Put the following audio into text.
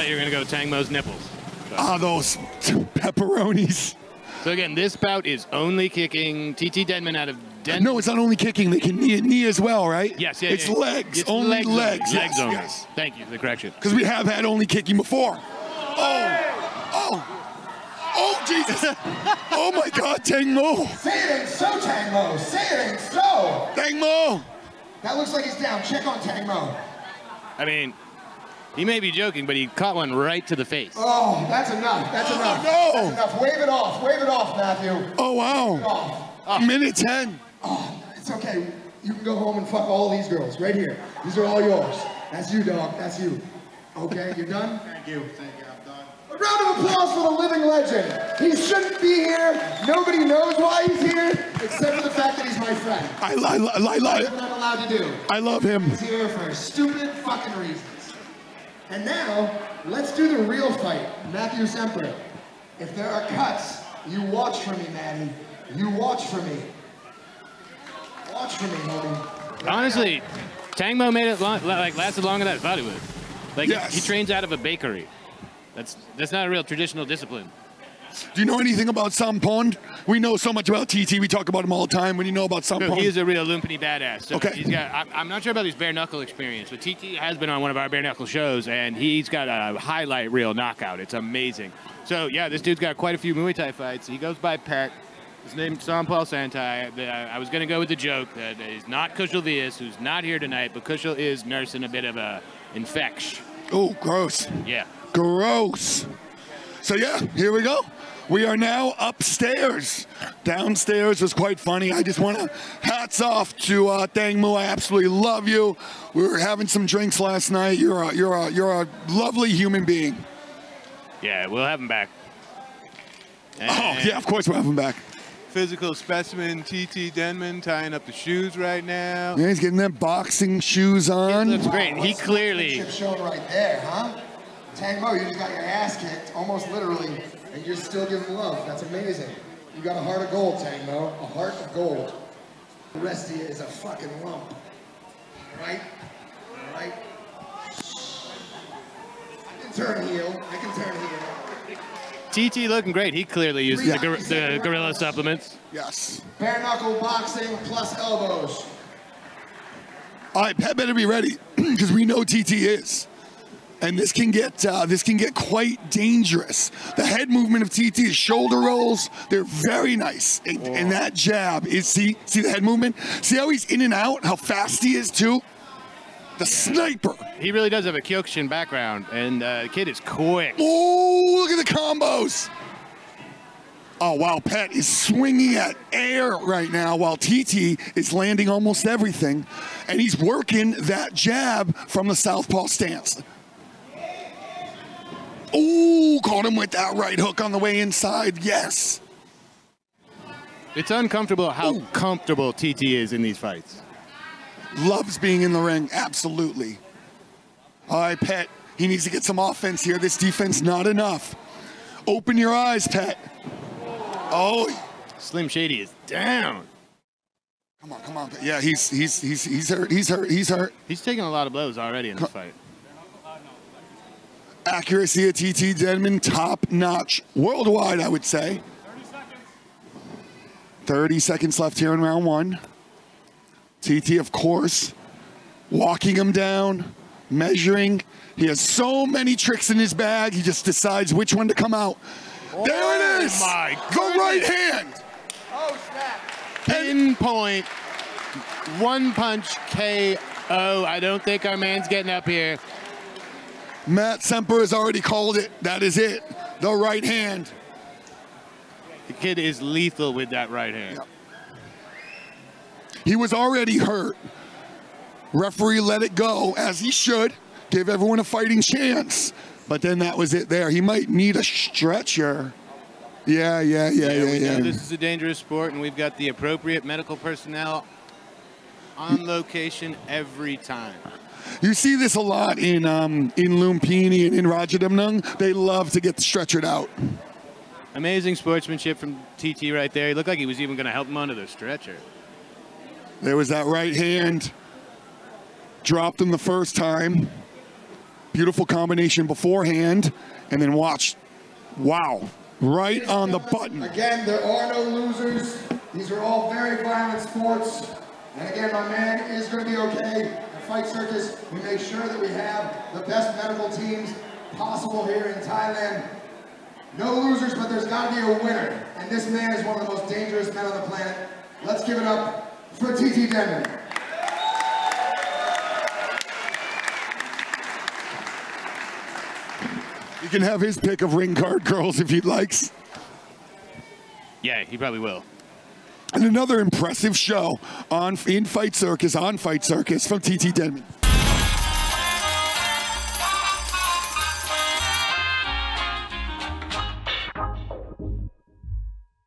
thought you were going to go Tangmo's nipples. Ah, those pepperonis. So again, this bout is only kicking TT Denman out of Denman. No, it's not only kicking. They can knee, knee as well, right? Yes, yeah, It's yeah. legs. It's only legs. legs. only. Legs yes, only. yes. Thank you for the correction. Because we have had only kicking before. Oh, oh, oh, Jesus. oh my God, Tangmo. Say it ain't so, Tang Mo. Say it ain't so. Tang Mo. That looks like he's down. Check on Tangmo. I mean, he may be joking, but he caught one right to the face. Oh, that's enough. That's oh, enough. no. That's enough. Wave it off. Wave it off, Matthew. Oh, wow. off. Minute 10. Oh, it's okay. You can go home and fuck all these girls right here. These are all yours. That's you, dog. That's you. Okay, you're done? Thank you. Thank you. I'm done. A round of applause for the living legend. He shouldn't be here. Nobody knows why he's here, except for the fact that he's my friend. I, I, I, That's I, what I'm allowed to do. I love him. He's here for stupid fucking reasons. And now, let's do the real fight. Matthew Semper. If there are cuts, you watch for me, Maddie. You watch for me. Watch for me, homie. Honestly, Tangmo made it long, like lasted longer than I thought it would. Like Yes. he trains out of a bakery. That's that's not a real traditional discipline. Do you know anything about Sampon? We know so much about TT. We talk about him all the time. When you know about No, Sampon? he is a real Lumpini badass. So Okay. he's got. I'm, I'm not sure about his bare knuckle experience, but TT has been on one of our bare knuckle shows, and he's got a highlight reel knockout. It's amazing. So yeah, this dude's got quite a few Muay Thai fights. He goes by Pet. His name's Sam Paul Santai. I was going to go with the joke that he's not Kushal Vias, who's not here tonight, but Kushal is nursing a bit of a infection. oh, gross. Yeah. Gross. So yeah, here we go. We are now upstairs. Downstairs was quite funny. I just want to hats off to uh, Thang Mu. I absolutely love you. We were having some drinks last night. You're a, you're a, you're a lovely human being. Yeah, we'll have him back. Oh yeah, of course we'll have him back. Physical specimen TT Denman tying up the shoes right now. Yeah, he's getting them boxing shoes on. Looks great. He clearly. championship showing right there, huh? Tang Mo, you just got your ass kicked, almost literally, and you're still giving love. That's amazing. You got a heart of gold, Tang Mo. A heart of gold. The rest of you is a fucking lump. Right? Right? I can turn heel. I can turn heel. TT looking great. He clearly uses the, gor- the gorilla supplements. Yes. Bare knuckle boxing plus elbows. All right, Pat better be ready because we know TT is, and this can get uh, this can get quite dangerous. The head movement of TT, his shoulder rolls, they're very nice, and, and that jab is see see the head movement. See how he's in and out, how fast he is too. The sniper. He really does have a Kyokushin background, and uh, the kid is quick. Oh, look at the combos. Oh wow, Pat is swinging at air right now while TT is landing almost everything, and he's working that jab from the southpaw stance. Oh, caught him with that right hook on the way inside. Yes. It's uncomfortable how comfortable TT is in these fights. Loves being in the ring, absolutely. All right, Pat, he needs to get some offense here. This defense not enough. Open your eyes, Pat. Oh, Slim Shady is down. Come on, come on. Yeah, he's he's he's he's hurt. He's hurt. He's hurt. He's taking a lot of blows already in this fight. Accuracy of TT Denman, top notch worldwide, I would say. 30 seconds left here in round one. TT, of course, walking him down, measuring. He has so many tricks in his bag. He just decides which one to come out. there it oh is. Oh my the right hand. Oh, snap. Pinpoint, one punch KO. I don't think our man's getting up here. Matt Semper has already called it. That is it. The right hand. The kid is lethal with that right hand. He was already hurt. Referee let it go, as he should. Give everyone a fighting chance. But then that was it there. He might need a stretcher. Yeah, yeah, yeah, yeah, we yeah. know this is a dangerous sport, and we've got the appropriate medical personnel on location every time. You see this a lot in um, in Lumpini and in Rajadamnern. They love to get the stretchered out. Amazing sportsmanship from TT right there. He looked like he was even going to help him onto the stretcher. There was that right hand. Dropped him the first time. Beautiful combination beforehand, and then watch. Wow, right on the button. Again, there are no losers. These are all very violent sports. And again, my man is going to be okay. At Fight Circus, we make sure that we have the best medical teams possible here in Thailand. No losers, but there's got to be a winner. And this man is one of the most dangerous men on the planet. Let's give it up for TT Denman. You can have his pick of ring card girls if he likes. Yeah, he probably will. And another impressive show on in Fight Circus on Fight Circus from TT Denman.